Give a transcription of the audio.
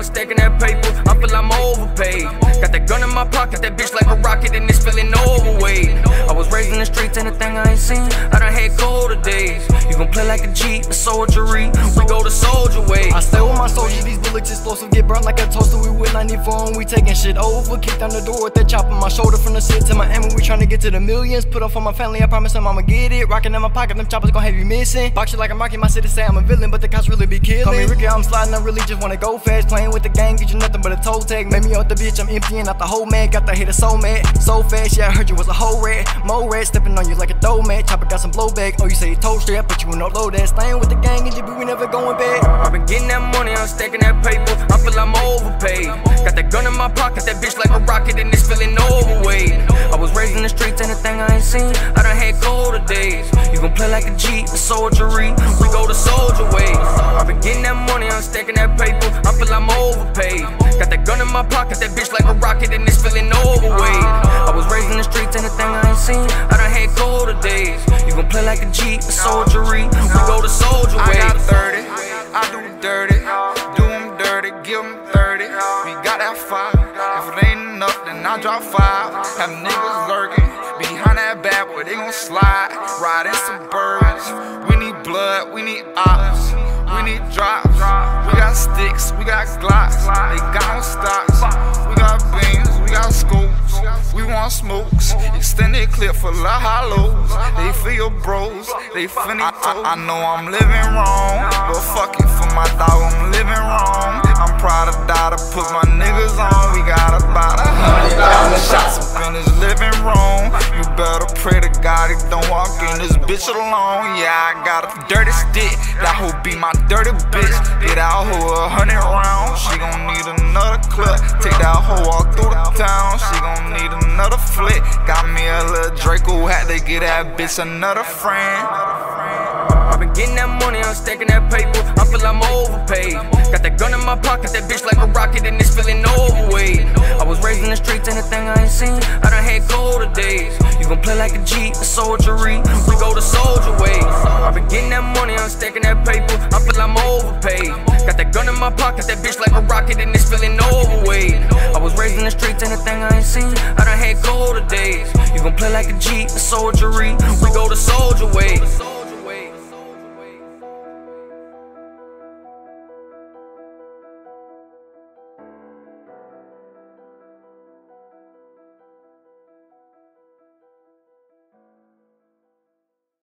I'm stacking that paper. I feel I'm overpaid. Got that gun in my pocket, that bitch like a rocket, and it's feeling overweight. I was raised in the streets, anything I ain't seen. I done had colder days. You gon' play like a G, a soldiery. We go the soldier way. I stay with my soldiers, these bullets explosive, get burnt like a toaster. We with 94 and we taking shit over. Kick down the door with that chop on my shoulder from the city to Miami. We tryna get to the millions. Put up for my family, I promise them I'ma get it. Rockin' in my pocket, them choppers gon' have you missing. Box shit like I'm rocking my city, say I'm a villain, but the cops really be killing. Call me Ricky, I'm sliding, I really just wanna go fast. Playing with the gang, get you nothing but a toe tag. Made me out the bitch, I'm emptying out the whole man. Got the hitter so mad, so fast, yeah, I heard you was a whole rat. Mo rat, stepping on you like a dough man. Chopper got some blowback. Oh, you say you toe strap, but you in no low that. Staying with the gang, and you we never going back. i been getting that money, I'm stacking that paper. I feel I'm overpaid. Got that gun in my pocket, that bitch like a rocket, and it's feeling overweight. I was raised in the streets, anything I ain't seen. I done had colder days. You gon' play like a G, a soldiery. We go the soldier way. i been getting that money, I'm stacking that paper. I feel I'm overpaid. Got that gun in my pocket, that bitch like a rocket, and it's feeling overweight. I was raised in the streets, anything I ain't seen. I done had colder days. You gon' play like a G, a soldiery. We go the soldier enough, then I drop five. Have niggas lurking behind that bad boy, they gon' slide. Riding some birds. We need blood, we need ops, we need drops. We got sticks, we got glocks. They got stocks. We got beans, we got scopes. We want smokes. Extended clip for la hollows. They feel bros, they finny toes. I, I know I'm living wrong, but fuck it for my dog, I'm living living room. You better pray to God he don't walk in this bitch alone. Yeah, I got a dirty stick. That hoe be my dirty bitch. Get that hoe a hundred rounds. She gon' need another clip. Take that hoe walk through the town. She gon' need another flick. Got me a little Draco hat to get that bitch another friend. i been getting that money, I'm stacking that paper. I feel I'm overpaid. Got that gun in my pocket, that bitch like a rocket, a G, a soldiery. We go the soldier way. i been getting that money, I'm stacking that paper. I feel I'm overpaid. Got that gun in my pocket, that bitch like a rocket, and it's feeling overweight. I was raised in the streets, anything I ain't seen. I done had colder days. You gon' play like a G, a soldiery. We go the soldier way.